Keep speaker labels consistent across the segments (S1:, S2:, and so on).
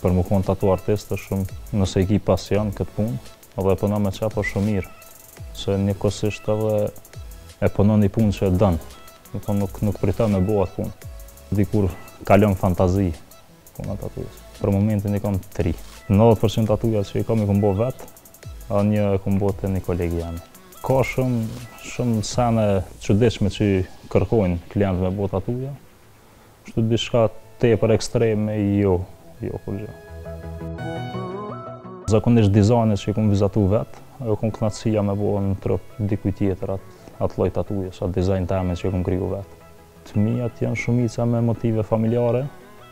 S1: për mu me konë tatu artist është shumë, nëse i ki pasion këtë punë, edhe e punon me qef është shumë mirë, se njëkohësisht edhe e punon një punë që e don, nuk, nuk priton me bo atë punë, dikur kalon n'fantazi puna tatuës, për momentin i kam tri. 90% tatuja që i kam i kom bo vetë, A njo e kom bo te një kolegi jem. Ka shumë, shumë sene t'çuditshme që kërkojnë klientë me bo tatuja. Shtu diçka tepër ekstreme, jo, jo kurgjo. Zakonisht dizajnet që i kom vizatu vetë, e kom knaqësi me bo në trup dikuj tjetër atë atë lloj tatuje, a dizajn temin që i kom kriju vetë. T'miat janë shumica me motive familjare,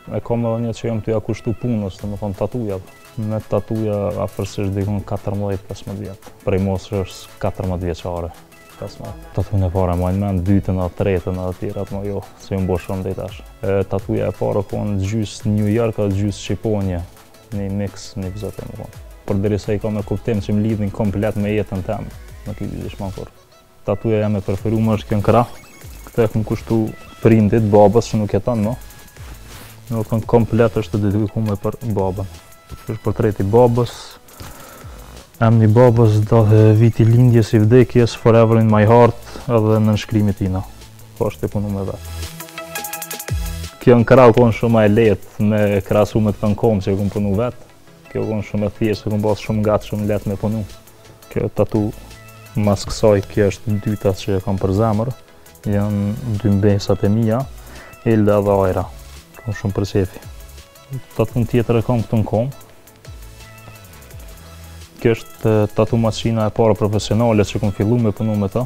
S1: e kam edhe një që jam tu ja kushtu punës, domethonë tatujat. Me tatuja afërsisht dikun 14-15 vjetë, prej moshës 14 vjeçare. Tatuja e para, maj n'men, dytën, a tretën, a tjera, t'ma jo, se u bon shumë deri tash. Tatuja e para u konë gjysë New York, a gjysë Shqiponje, një mix, një vizatim u konë. Por derisa i ka me kuptim që më lidhin komplet me jetën teme, nuk i kisha shly kurrë. Tatuja jem e preferume është kjo në krah. Këtë e kom kushtu prindit, babës që nuk jeton më. Domethonë komplet është e dedikume për babën. Që është portreti babës. Emni babës, edhe viti lindjes i vdekjes, forever in my heart, edhe nënshkrimi i tina. Po vështirë t'punu me vetë. Kjo në krah u konë shumë e lehtë me krahasu me këtë në komë që e kom punu vetë. Kjo u konë shumë e thjeshtë, kom pasë shumë ngat, shumë lehtë me punu. Kjo tatu mas kësaj kjo është dyta që e kam për zemër janë dy mbesat e mija Elda dhe Ajra kam shumë për qefi tatunë tjetër e kam këtu në kom kjo është tatu mashina e para profesionale që kam fillu me punu me ta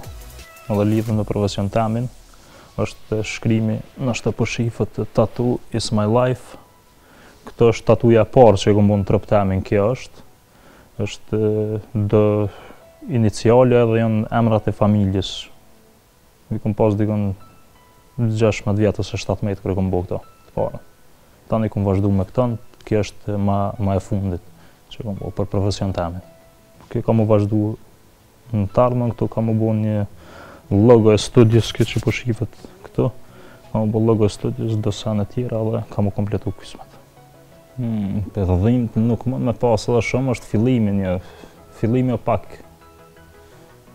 S1: edhe lidhun me profesion temin është shkrimi nëse po shifet tatu is my life këto është tatuja parë që e kam bo në trup temin kjo është është do iniciale edhe janë emrat e familjes. I kom pas dikon 16 vjetë ose 17 kur e kom bo këta të parën. Tani kom vazhdu me këta, kjo është ma, ma e fundit që kom bo për profesion temin. Kjo ka m'u vazhdu Në të ardhmen këtu ka më bo një logo e studios, kjo që po shifet këtu, ka m'u bo logo e studios, do sene tjera dhe ka m'u kompletu kismet. Hmm, për dhimt nuk mund me pasë dhe shumë, është fillimi një, fillimi o pak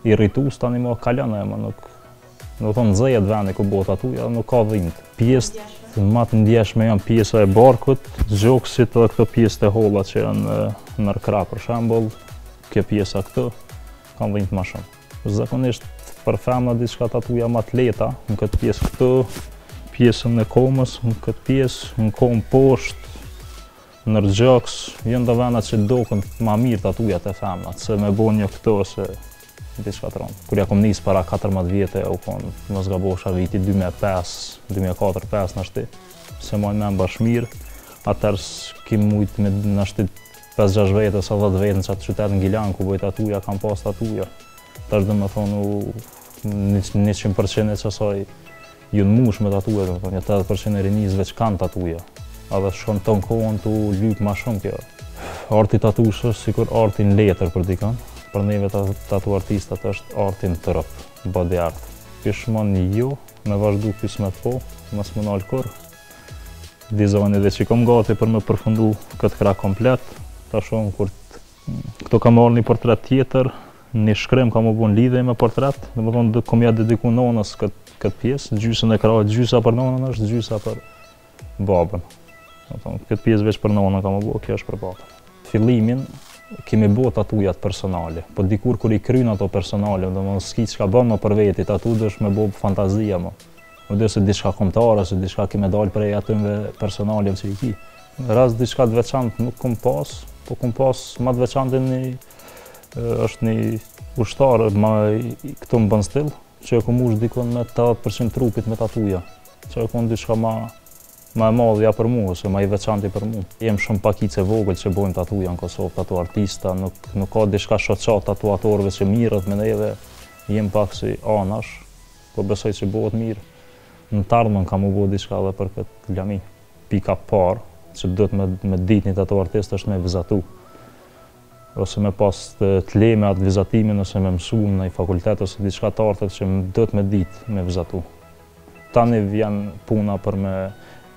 S1: irritues, tani më kalon e më nuk, Domethonë nxehet vendi ku bohet tatuja, nuk ka dhimtë. Pjesët ma të ndjeshme janë pjesa e barkut, gjoksit dhe këto pjesë të holla që janë nër krah për shembull, kjo pjesa këtu kanë dhimtë ma shumë. Zakonisht për femna diçka tatuja ma të lehta, në këtë pjesë këtu, pjesën e komës, në këtë pjesë, në komë poshtë, Ndër gjoks jan do vena që duken ma mirë tatujat te femnat, se me bo një këto ose diçka të rondë. Kur ja kom nisë para 14 vjete, u konë, mos gabofsha viti 2005, 2004, 2005 nashti, s'e moj men bash mirë, atëherë s'ki mujtë me nashti 5-6 vetë, a 10 vetë në qatë qytetë në Gjilan, ku boj tatuja, kam pas tatuja. Tash domethonë, 100% e qasaj, U mush me tatuja, domethonë, një 80 përqind e rinisë veç kanë tatuja. Edhe shkon tonë kohën tu u lypë ma shumë kjo. Arti tatus është sikur arti në letër për dikon, për neve tatu artistat është arti në trup, body art. P'e çmoj, jo, me vazhdu pi smet po, mos me nalë kurrë. Dizajni edhe qi kom gati për me përfundu këtë krah komplet, tash unë kur të Këtu kam marrë një portret tjetër, një shkrim ka m'u bo lidhje me portret, domethonë e kom ja dediku nonës këtë kët pjesë, gjysën e krahit, gjysa për nonën është, gjysa për babën. Më thonë, këtë pjesë veç për nonën ka m'u bo, kjo është për babën. Fillimin kemi bo tatujat personale, po dikur kur i kryn ato personale, domethonë, s'ki çka bon më për veti, tani duhesh me bo fantazia më. Nuk di a është diçka kombëtare, a është diçka që më dal prej atyre personaleve që i ki. Rast diçka të veçantë nuk kam pas, po kam pas më të veçantë një, është një ushtar më këtu në Bondsteel, që e kam mush dikun me 80% trupit me tatuja, që e kam diçka më më e madhja për mua ose më i veçanti për mua. Jem shumë pakicë e vogël që bëjmë tatuja në Kosovë, tatu artista, nuk nuk ka diçka shoqat tatuatorëve që merret me neve, jem pak si anash, Po besoj që bëhet mirë. Në të ardhmen ka mu bo diçka edhe për këtë lami. Pika e parë, që duhet me, me ditë një tatu artist, është me vizatu. Ose me pas të, të leme atë vizatimin, ose me mësu në ni fakultet, ose diçka të artit që duhet me ditë me vizatu. Tani vjen puna për me,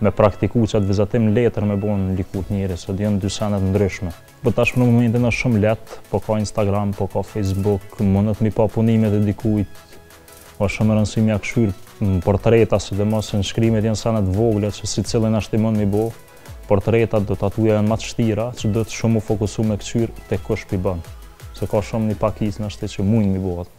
S1: me praktiku që atë vizatim letër me bo në lëkurë t'njerit, se janë dy sene t'ndryshme. Po tash për momentin është shumë lehtë, po ka Instagram, po ka Facebook, mundet mi pa punimet e dikujt, është shumë e rëndësi m'ja këqyr portreta, sidomos shkrimet janë sene t'vogla, që secili nashti mund mi bo, portretat do tatuja janë ma të shtira, që duhet shumë u fokusu me këqyr te kush pi bën, se ka shumë një pakicë nashti që mujn mi bo atë.